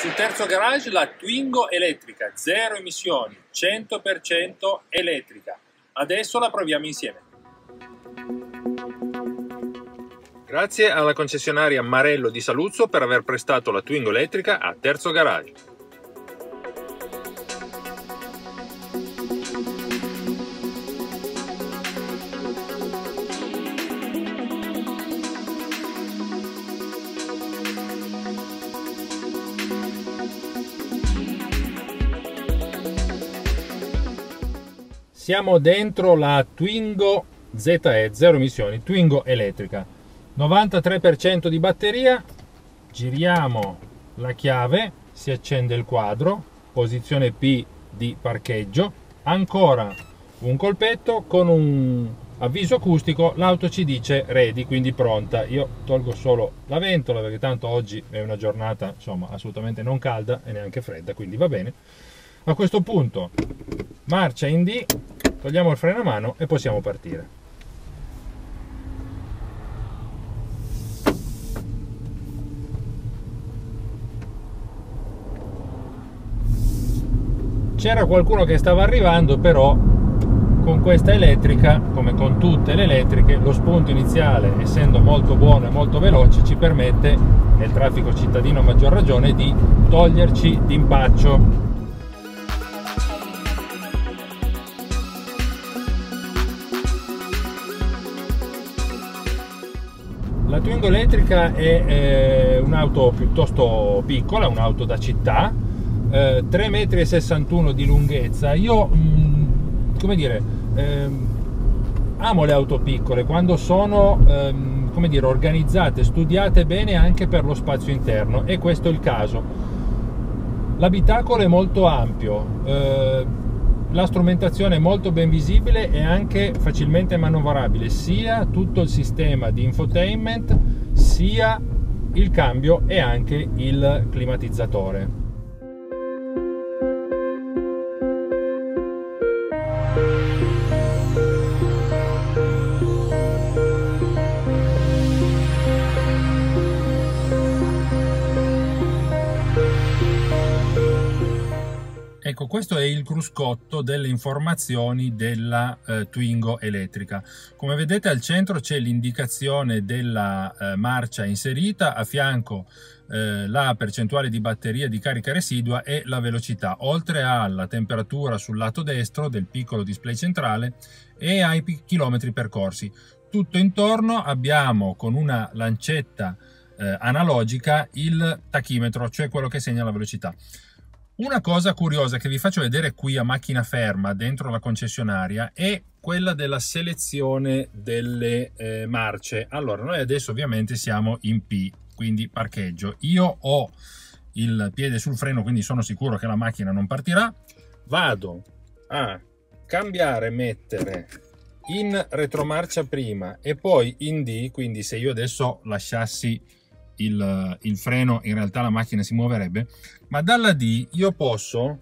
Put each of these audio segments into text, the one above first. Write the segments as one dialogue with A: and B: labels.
A: Sul terzo garage la Twingo elettrica, zero emissioni, 100% elettrica. Adesso la proviamo insieme. Grazie alla concessionaria Marello di Saluzzo per aver prestato la Twingo elettrica a terzo garage. Siamo dentro la Twingo ZE, zero emissioni, Twingo elettrica. 93% di batteria, giriamo la chiave, si accende il quadro, posizione P di parcheggio, ancora un colpetto con un avviso acustico, l'auto ci dice ready, quindi pronta. Io tolgo solo la ventola perché tanto oggi è una giornata insomma assolutamente non calda e neanche fredda, quindi va bene. A questo punto marcia in D, togliamo il freno a mano e possiamo partire. C'era qualcuno che stava arrivando, però con questa elettrica, come con tutte le elettriche, lo spunto iniziale, essendo molto buono e molto veloce, ci permette, nel traffico cittadino a maggior ragione, di toglierci d'impaccio Twingo elettrica è eh, un'auto piuttosto piccola, un'auto da città, eh, 3,61 m di lunghezza. Io, mh, mm, come dire, eh, amo le auto piccole quando sono, ehm, come dire, organizzate, studiate bene anche per lo spazio interno e questo è il caso. L'abitacolo è molto ampio, eh, la strumentazione è molto ben visibile e anche facilmente manovrabile, sia tutto il sistema di infotainment, sia il cambio e anche il climatizzatore. Ecco, questo è il cruscotto delle informazioni della eh, Twingo elettrica. Come vedete al centro c'è l'indicazione della eh, marcia inserita, a fianco eh, la percentuale di batteria di carica residua e la velocità, oltre alla temperatura sul lato destro del piccolo display centrale e ai chilometri percorsi. Tutto intorno abbiamo con una lancetta eh, analogica il tachimetro, cioè quello che segna la velocità. Una cosa curiosa che vi faccio vedere qui a macchina ferma dentro la concessionaria è quella della selezione delle eh, marce. Allora, noi adesso ovviamente siamo in P, quindi parcheggio. Io ho il piede sul freno, quindi sono sicuro che la macchina non partirà. Vado a cambiare, mettere in retromarcia prima e poi in D, quindi se io adesso lasciassi il, il freno in realtà la macchina si muoverebbe, ma dalla D io posso,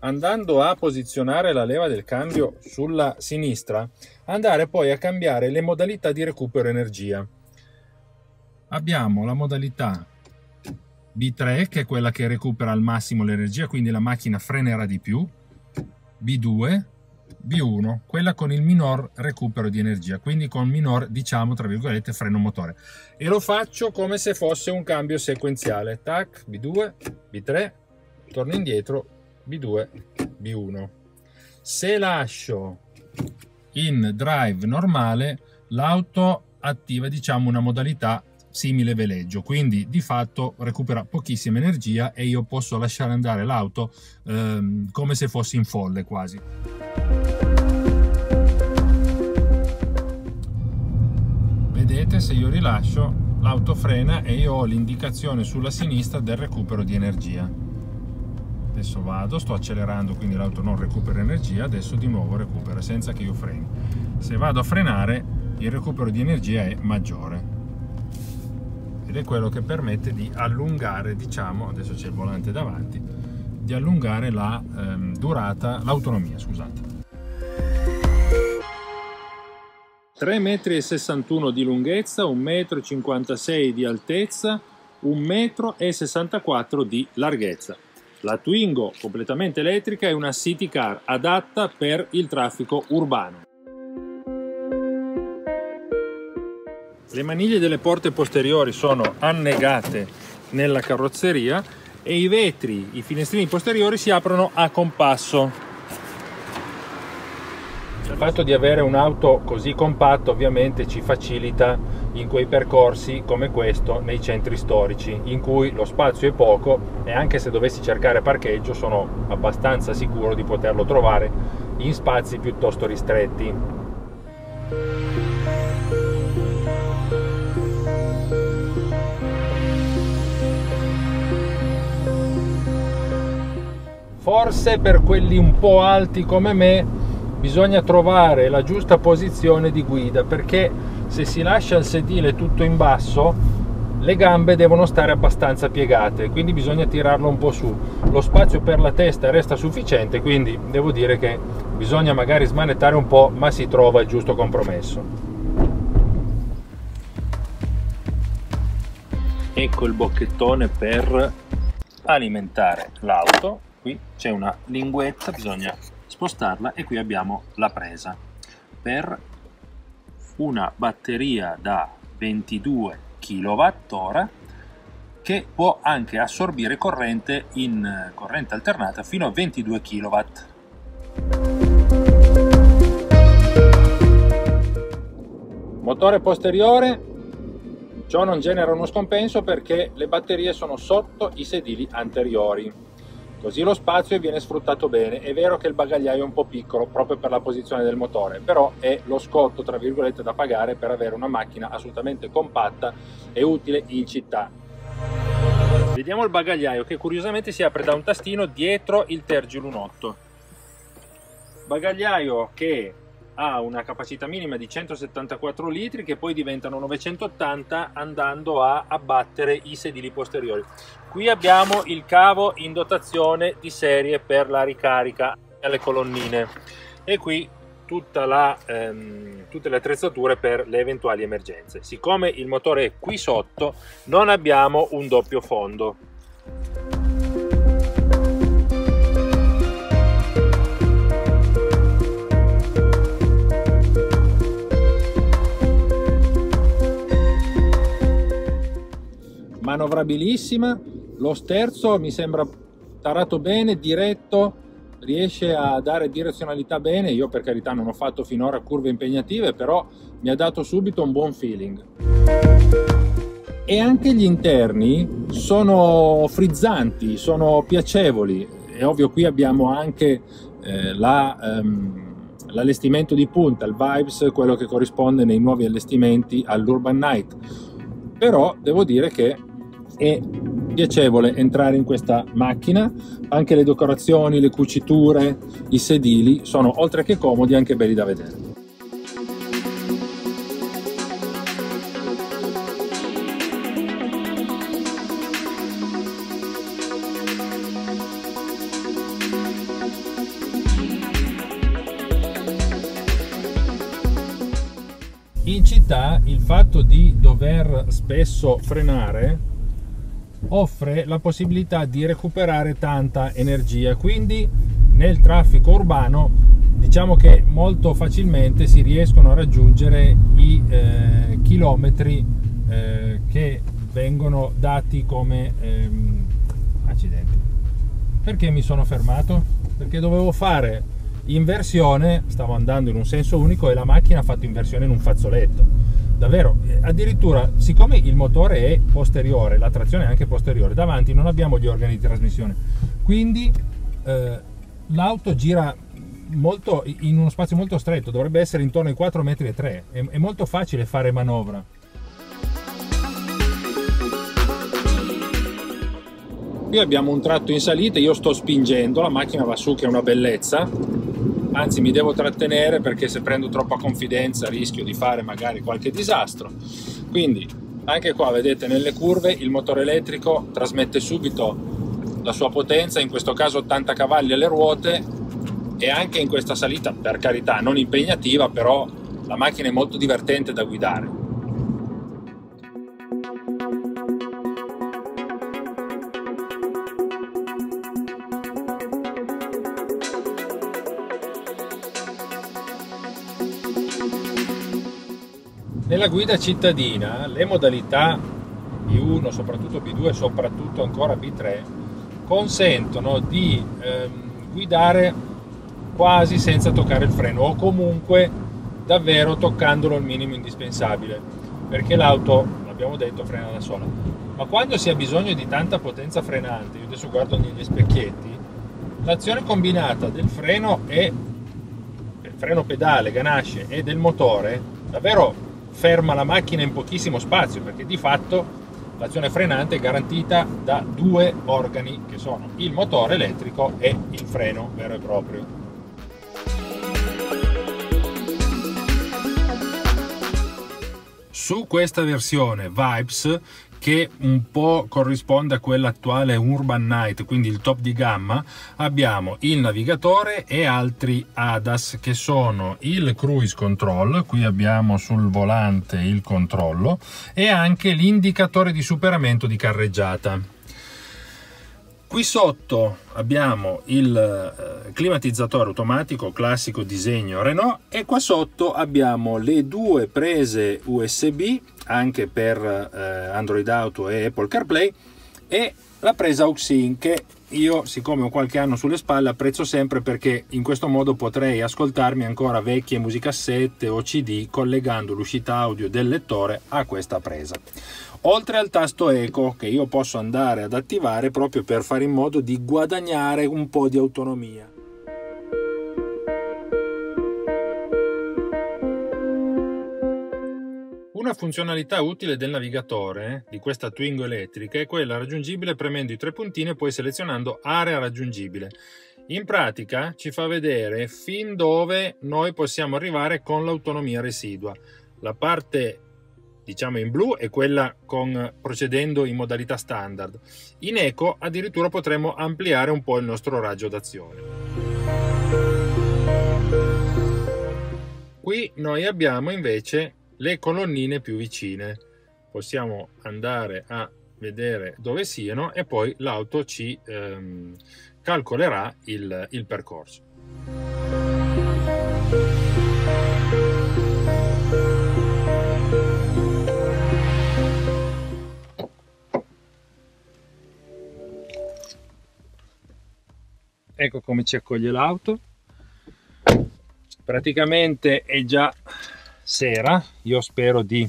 A: andando a posizionare la leva del cambio sulla sinistra, andare poi a cambiare le modalità di recupero energia. Abbiamo la modalità B3 che è quella che recupera al massimo l'energia, quindi la macchina frenerà di più, B2 B1, quella con il minor recupero di energia, quindi con minor, diciamo, tra virgolette, freno motore. E lo faccio come se fosse un cambio sequenziale. Tac, B2, B3, torno indietro, B2, B1. Se lascio in drive normale, l'auto attiva, diciamo, una modalità simile veleggio, quindi di fatto recupera pochissima energia e io posso lasciare andare l'auto ehm, come se fossi in folle quasi. Vedete se io rilascio l'auto frena e io ho l'indicazione sulla sinistra del recupero di energia. Adesso vado, sto accelerando quindi l'auto non recupera energia, adesso di nuovo recupera senza che io freni. Se vado a frenare il recupero di energia è maggiore ed è quello che permette di allungare, diciamo, adesso c'è il volante davanti, di allungare la ehm, durata, l'autonomia, scusate. 3,61 m di lunghezza, 1,56 m di altezza, 1,64 m di larghezza. La Twingo completamente elettrica è una city car adatta per il traffico urbano. Le maniglie delle porte posteriori sono annegate nella carrozzeria e i vetri, i finestrini posteriori si aprono a compasso. Il fatto di avere un'auto così compatta ovviamente ci facilita in quei percorsi come questo nei centri storici in cui lo spazio è poco e anche se dovessi cercare parcheggio sono abbastanza sicuro di poterlo trovare in spazi piuttosto ristretti. Forse per quelli un po' alti come me bisogna trovare la giusta posizione di guida perché se si lascia il sedile tutto in basso le gambe devono stare abbastanza piegate quindi bisogna tirarlo un po' su. Lo spazio per la testa resta sufficiente quindi devo dire che bisogna magari smanettare un po' ma si trova il giusto compromesso. Ecco il bocchettone per alimentare l'auto. Qui c'è una linguetta bisogna spostarla e qui abbiamo la presa per una batteria da 22 kWh che può anche assorbire corrente in corrente alternata fino a 22 kW. Motore posteriore, ciò non genera uno scompenso perché le batterie sono sotto i sedili anteriori così lo spazio viene sfruttato bene. È vero che il bagagliaio è un po' piccolo proprio per la posizione del motore, però è lo scotto tra virgolette da pagare per avere una macchina assolutamente compatta e utile in città. Vediamo il bagagliaio che curiosamente si apre da un tastino dietro il tergilunotto. Bagagliaio che ha una capacità minima di 174 litri che poi diventano 980 andando a abbattere i sedili posteriori. Qui abbiamo il cavo in dotazione di serie per la ricarica alle colonnine e qui la, ehm, tutte le attrezzature per le eventuali emergenze. Siccome il motore è qui sotto non abbiamo un doppio fondo manovrabilissima, lo sterzo mi sembra tarato bene, diretto, riesce a dare direzionalità bene, io per carità non ho fatto finora curve impegnative, però mi ha dato subito un buon feeling. E anche gli interni sono frizzanti, sono piacevoli, è ovvio qui abbiamo anche eh, la... Um, l'allestimento di punta, il Vibes, quello che corrisponde nei nuovi allestimenti all'Urban Night. Però devo dire che è piacevole entrare in questa macchina, anche le decorazioni, le cuciture, i sedili sono oltre che comodi anche belli da vedere. In città il fatto di dover spesso frenare offre la possibilità di recuperare tanta energia. Quindi nel traffico urbano diciamo che molto facilmente si riescono a raggiungere i eh, chilometri eh, che vengono dati come ehm, accidenti. Perché mi sono fermato? perché dovevo fare inversione stavo andando in un senso unico e la macchina ha fatto inversione in un fazzoletto davvero addirittura siccome il motore è posteriore la trazione è anche posteriore davanti non abbiamo gli organi di trasmissione. Quindi eh, l'auto gira molto, in uno spazio molto stretto dovrebbe essere intorno ai 4 metri 3 è, è molto facile fare manovra. Qui abbiamo un tratto in salita io sto spingendo la macchina va su che è una bellezza anzi mi devo trattenere perché se prendo troppa confidenza rischio di fare magari qualche disastro. Quindi anche qua vedete nelle curve il motore elettrico trasmette subito la sua potenza in questo caso 80 cavalli alle ruote e anche in questa salita per carità non impegnativa però la macchina è molto divertente da guidare Nella guida cittadina le modalità B1, soprattutto B2 e soprattutto ancora B3 consentono di ehm, guidare quasi senza toccare il freno o comunque davvero toccandolo il minimo indispensabile perché l'auto, l'abbiamo detto, frena da sola. Ma quando si ha bisogno di tanta potenza frenante io adesso guardo negli specchietti l'azione combinata del freno e del freno pedale, ganasce e del motore davvero ferma la macchina in pochissimo spazio perché di fatto l'azione frenante è garantita da due organi che sono il motore elettrico e il freno vero e proprio. Su questa versione Vibes che un po' corrisponde a quella attuale Urban Night, quindi il top di gamma, abbiamo il navigatore e altri ADAS che sono il cruise control, qui abbiamo sul volante il controllo e anche l'indicatore di superamento di carreggiata. Qui sotto abbiamo il eh, climatizzatore automatico classico disegno Renault e qua sotto abbiamo le due prese USB anche per eh, Android Auto e Apple CarPlay e la presa AUXIN che io siccome ho qualche anno sulle spalle apprezzo sempre perché in questo modo potrei ascoltarmi ancora vecchie musicassette o cd collegando l'uscita audio del lettore a questa presa oltre al tasto eco che io posso andare ad attivare proprio per fare in modo di guadagnare un po' di autonomia. Una funzionalità utile del navigatore di questa Twingo elettrica è quella raggiungibile premendo i tre puntini e poi selezionando area raggiungibile. In pratica ci fa vedere fin dove noi possiamo arrivare con l'autonomia residua. La parte diciamo in blu è quella con, procedendo in modalità standard. In eco addirittura potremo ampliare un po' il nostro raggio d'azione. Qui noi abbiamo invece le colonnine più vicine. Possiamo andare a vedere dove siano e poi l'auto ci ehm, calcolerà il, il percorso. Ecco come ci accoglie l'auto. Praticamente è già sera. Io spero di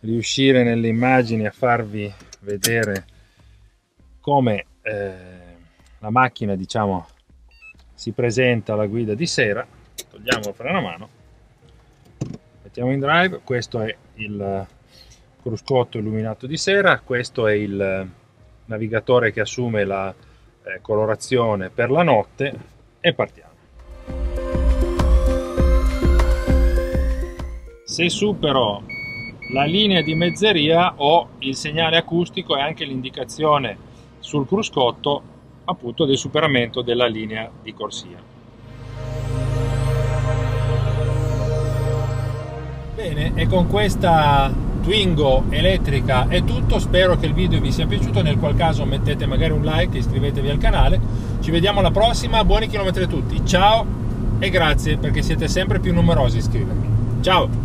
A: riuscire nelle immagini a farvi vedere come eh, la macchina diciamo si presenta alla guida di sera. Togliamo il freno a mano. Mettiamo in drive. Questo è il cruscotto illuminato di sera. Questo è il navigatore che assume la eh, colorazione per la notte e partiamo. Se supero la linea di mezzeria ho il segnale acustico e anche l'indicazione sul cruscotto appunto del superamento della linea di corsia. Bene, e con questa Twingo elettrica è tutto, spero che il video vi sia piaciuto, nel qual caso mettete magari un like, iscrivetevi al canale, ci vediamo alla prossima, buoni chilometri a tutti, ciao e grazie perché siete sempre più numerosi a iscrivervi, ciao!